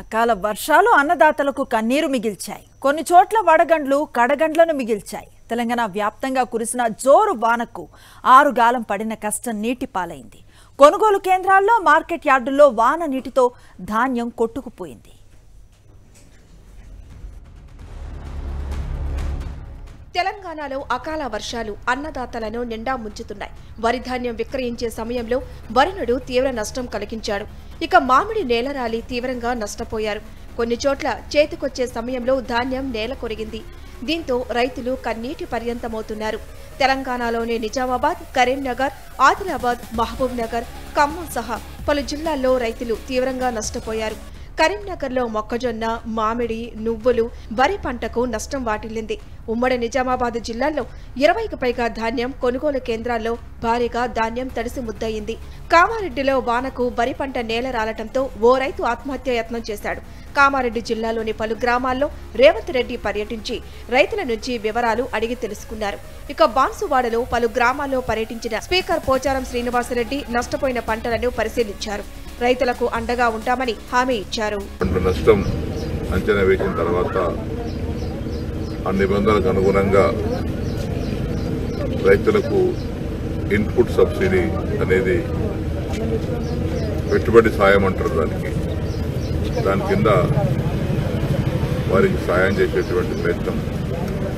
అకాల వర్షాలు అన్నదాతలకు కన్నీరు మిగిల్చాయి. కొన్ని చోట్ల వడగండ్లు కడగండ్లను మిగిల్చాయి. తెలంగాణ వ్యాప్తంగా కురిసిన జోరు వానకు ఆరు గాలం పడిన కష్టం నీటి పాలైంది. కొనుగోలు కేంద్రాల్లో మార్కెట్ యార్డుల్లో వాన నీటితో ధాన్యం కొట్టుకుపోయింది. తెలంగాణలో అకాల వర్షాలు అన్నదాతలను నిండా ముంచుతున్నాయి. వరి ధాన్యం విక్రయించే సమయంలో వరుణుడు తీవ్ర నష్టం కలిగించాడు. ఇక మామిడి నేలరాలి తీవ్రంగా నష్టపోయారు. కొన్ని చోట్ల చేతికొచ్చే సమయంలో ధాన్యం నేల కొరిగింది. దీంతో రైతులు కన్నీటి పర్యంతమవుతున్నారు. తెలంగాణలోని నిజామాబాద్ కరీంనగర్ ఆదిలాబాద్ మహబూబ్ నగర్ ఖమ్మం సహా పలు జిల్లాల్లో రైతులు తీవ్రంగా నష్టపోయారు. కరీంనగర్లో మొక్కజొన్న మామిడి నువ్వులు వరి పంటకు నష్టం వాటిల్లింది. ఉమ్మడి నిజామాబాద్ జిల్లాలో ఇరవైకి పైగా ధాన్యం కొనుగోలు కేంద్రాల్లో భారీగా ధాన్యం తడిసి ముద్దయింది. కామారెడ్డిలో వానకు వరి పంట నేల రాలటంతో ఓ రైతు ఆత్మహత్య యత్నం చేశాడు. కామారెడ్డి జిల్లాలోని పలు గ్రామాల్లో రేవంత్ రెడ్డి పర్యటించి రైతుల నుంచి వివరాలు అడిగి తెలుసుకున్నారు. ఇక బాన్సువాడలో పలు గ్రామాల్లో పర్యటించిన స్పీకర్ పోచారం శ్రీనివాసరెడ్డి నష్టపోయిన పంటలను పరిశీలించారు. రైతులకు అండగా ఉంటామని హామీ ఇచ్చారు. నష్టం అంచనా వేసిన తర్వాత ఆ నిబంధనలకు అనుగుణంగా రైతులకు ఇన్పుట్ సబ్సిడీ అనేది పెట్టుబడి సాయం అంటారు దానికి. దాని కింద వారికి సాయం చేసేటువంటి ప్రయత్నం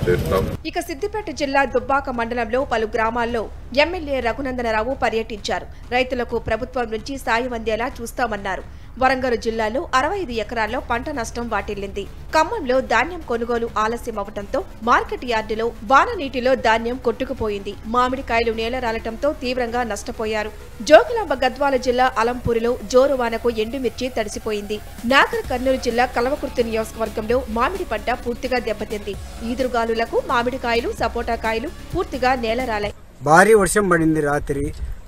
చేస్తాం. ఇక సిద్దిపేట జిల్లా దుబ్బాక మండలంలో పలు గ్రామాల్లో ఎమ్మెల్యే రఘునందనరావు పర్యటించారు. రైతులకు ప్రభుత్వం నుంచి సాయం అందేలా చూస్తామన్నారు. వరంగల్ జిల్లాలో అరవై ఐదు ఎకరాల్లో పంట నష్టం వాటిల్లింది. ఖమ్మంలో ధాన్యం కొనుగోలు ఆలస్యం అవడంతో మార్కెట్ యార్డులో వాన నీటిలో ధాన్యం కొట్టుకుపోయింది. మామిడికాయలు నేల రాలటంతో తీవ్రంగా నష్టపోయారు. జోగులాంబ గద్వాల జిల్లా అలంపూరిలో జోరు వానకు ఎండుమిర్చి తడిసిపోయింది. నాగర్ కర్నూలు జిల్లా కలవకుర్తి నియోజకవర్గంలో మామిడి పంట పూర్తిగా దెబ్బతింది. ఈదురుగాలులకు మామిడికాయలు సపోటా కాయలు పూర్తిగా నేలరాలాయి భారీ వర్షం పడింది రాత్రి.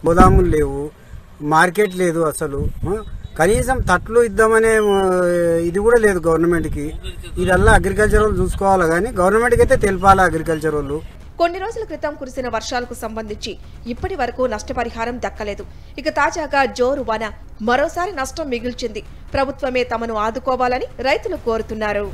గోదాములు లేవు. మార్కెట్ లేదు అసలు. కనీసం తట్లు ఇద్దామనే ఇది కూడా లేదు గవర్నమెంట్కి. ఇదల్లా అగ్రికల్చర్ వాళ్ళు చూసుకోవాలి కానీ గవర్నమెంట్కి అయితే తెలిపాలి అగ్రికల్చర్ వాళ్ళు. కొన్ని రోజుల క్రితం కురిసిన వర్షాలకు సంబంధించి ఇప్పటి వరకు నష్టపరిహారం దక్కలేదు. ఇక తాజాగా జోరు వాన మరోసారి నష్టం మిగిల్చింది. ప్రభుత్వమే తమను ఆదుకోవాలని రైతులు కోరుతున్నారు.